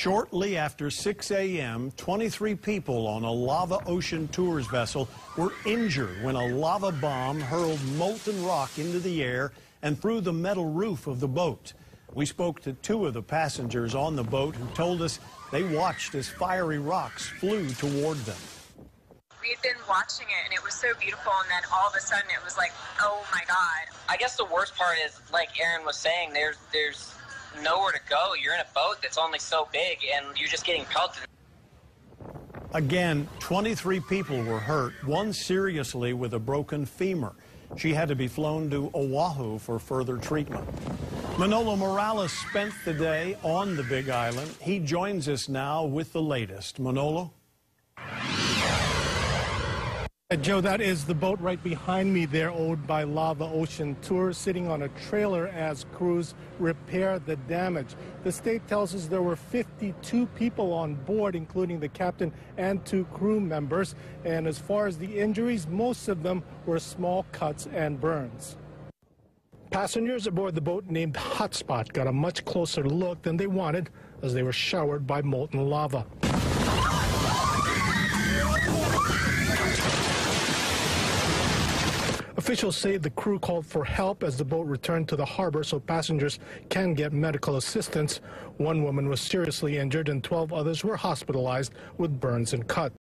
Shortly after 6 a.m., 23 people on a Lava Ocean Tours vessel were injured when a lava bomb hurled molten rock into the air and through the metal roof of the boat. We spoke to two of the passengers on the boat who told us they watched as fiery rocks flew toward them. We had been watching it and it was so beautiful, and then all of a sudden it was like, oh my God. I guess the worst part is, like Aaron was saying, there's there's nowhere to go. You're in a boat that's only so big, and you're just getting pelted. Again, 23 people were hurt, one seriously with a broken femur. She had to be flown to Oahu for further treatment. Manolo Morales spent the day on the Big Island. He joins us now with the latest. Manolo? Uh, Joe, that is the boat right behind me there, owned by Lava Ocean Tours, sitting on a trailer as crews repair the damage. The state tells us there were 52 people on board, including the captain and two crew members. And as far as the injuries, most of them were small cuts and burns. Passengers aboard the boat named Hotspot got a much closer look than they wanted as they were showered by molten lava. Officials say the crew called for help as the boat returned to the harbor so passengers can get medical assistance. One woman was seriously injured and 12 others were hospitalized with burns and cuts.